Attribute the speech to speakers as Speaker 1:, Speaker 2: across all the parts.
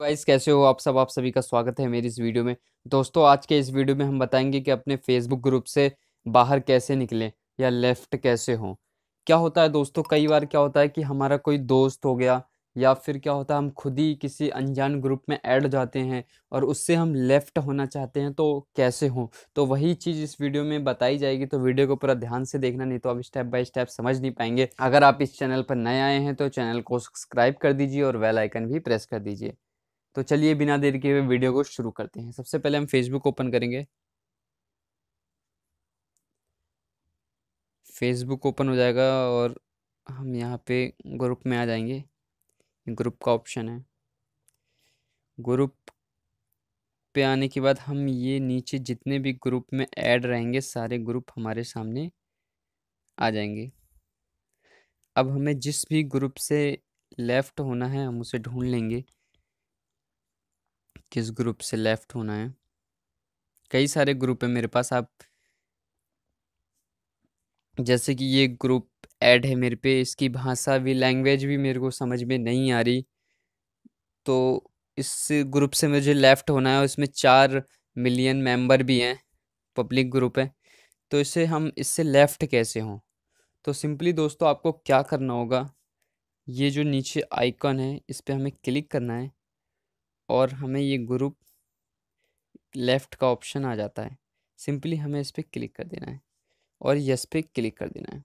Speaker 1: Guys, कैसे हो आप सब? आप सभी का स्वागत है मेरी इस वीडियो में। दोस्तों, आज के इस वीडियो में हम बताएँगे कि अपने फेसबुक ग्रुप से बाहर कैसे निकलें या लेफ़्ट कैसे हों। क्या होता है दोस्तों, कई बार क्या होता है कि हमारा कोई दोस्त हो गया या फिर क्या होता है, हम खुद ही किसी अनजान ग्रुप में ऐड जाते हैं और उससे हम लेफ़्ट होना चाहते हैं तो कैसे हों? तो वही चीज़ इस वीडियो में बताई जाएगी तो वीडियो को पूरा ध्यान से देखना, नहीं तो आप स्टेप बाय स्टेप समझ नहीं पाएँगे। अगर आप इस चैनल पर नए आए हैं तो चैनल को सब्सक्राइब कर दीजिए और वेल आइकन भी प्रेस कर दीजिए। तो चलिए बिना देर के वीडियो को शुरू करते हैं। सबसे पहले हम फेसबुक ओपन करेंगे। फेसबुक ओपन हो जाएगा और हम यहाँ पे ग्रुप में आ जाएँगे। ग्रुप का ऑप्शन है। ग्रुप पे आने के बाद हम ये नीचे जितने भी ग्रुप में ऐड रहेंगे, सारे ग्रुप हमारे सामने आ जाएँगे। अब हमें जिस भी ग्रुप से लेफ़्ट होना है, हम उसे ढूंढ लेंगे। किस ग्रुप से लेफ़्ट होना है। कई सारे ग्रुप है मेरे पास, आप जैसे कि ये ग्रुप ऐड है मेरे पे, इसकी भाषा भी लैंग्वेज भी मेरे को समझ में नहीं आ रही। तो इस ग्रुप से मुझे लेफ़्ट होना है और इसमें चार मिलियन मेंबर भी हैं पब्लिक ग्रुप है। तो इससे हम, इससे लेफ़्ट कैसे हों? तो सिंपली दोस्तों, आपको क्या करना होगा? ये जो नीचे आइकन है, इस पर हमें क्लिक करना है। और हमें ये ग्रुप लेफ़्ट का ऑप्शन आ जाता है। सिंपली हमें इस पर क्लिक कर देना है और यस पे क्लिक कर देना है।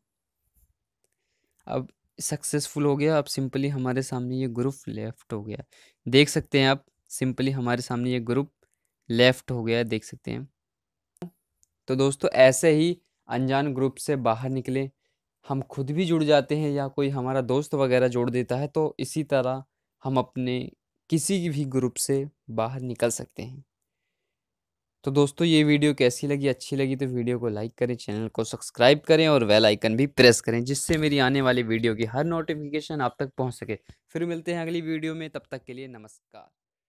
Speaker 1: अब सक्सेसफुल हो गया, अब सिंपली हमारे सामने ये ग्रुप लेफ़्ट हो गया। देख सकते हैं आप सिंपली हमारे सामने ये ग्रुप लेफ़्ट हो गया, देख सकते हैं। तो दोस्तों, ऐसे ही अनजान ग्रुप से बाहर निकले। हम खुद भी जुड़ जाते हैं या कोई हमारा दोस्त वगैरह जोड़ देता है तो इसी तरह हम अपने किसी भी ग्रुप से बाहर निकल सकते हैं। तो दोस्तों, ये वीडियो कैसी लगी? अच्छी लगी तो वीडियो को लाइक करें चैनल को सब्सक्राइब करें और वेल आइकन भी प्रेस करें, जिससे मेरी आने वाली वीडियो की हर नोटिफिकेशन आप तक पहुँच सके। फिर मिलते हैं अगली वीडियो में, तब तक के लिए नमस्कार।